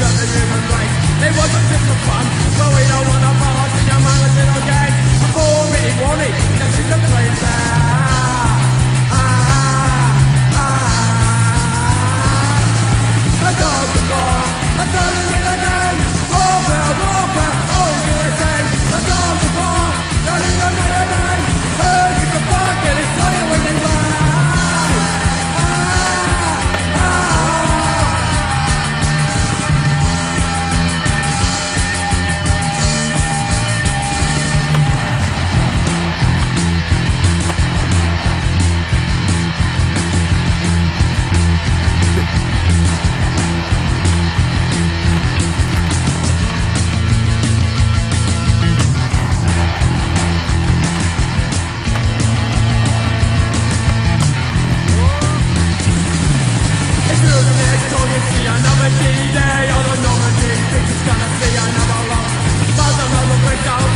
that they really like. they wasn't just for fun. So another D-Day on another D, bitch, it's gonna see another love. But another breakdown.